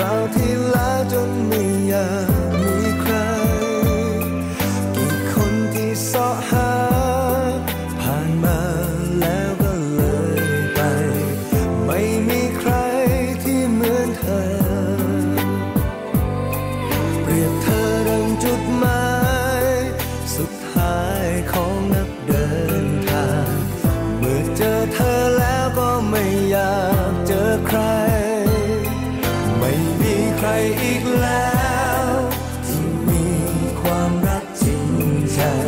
คราวที่แล้วจนไม่อยาก time.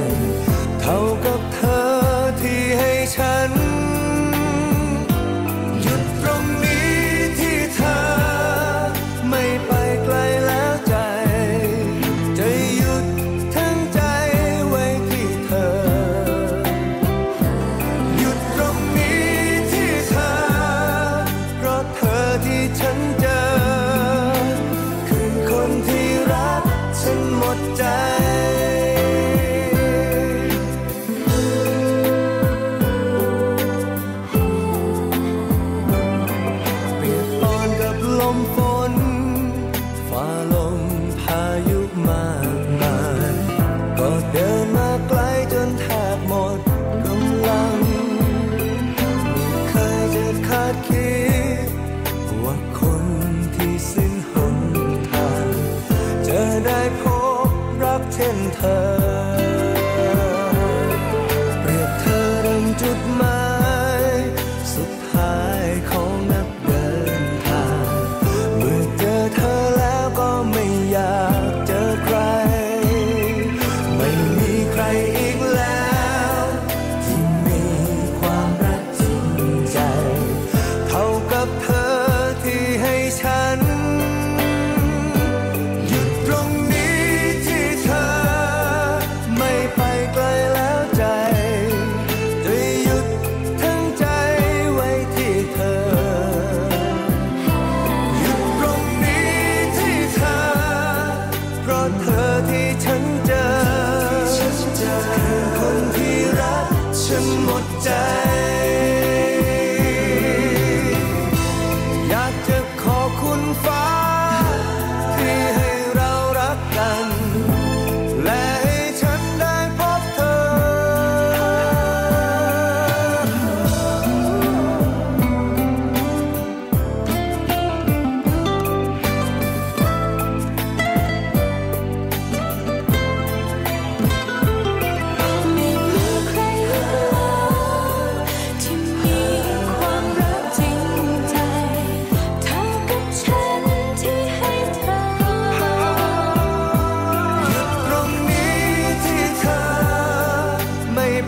ฉันหมดใจ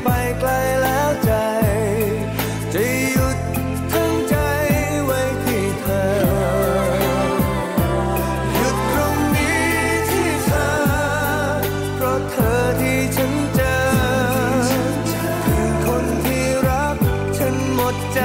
ไปไกลแล้วใจ จะหยุดทั้งใจไว้ที่เธอ หยุดตรงนี้ที่เธอ เพราะเธอที่ฉันเจอคนที่รักฉันหมดใจ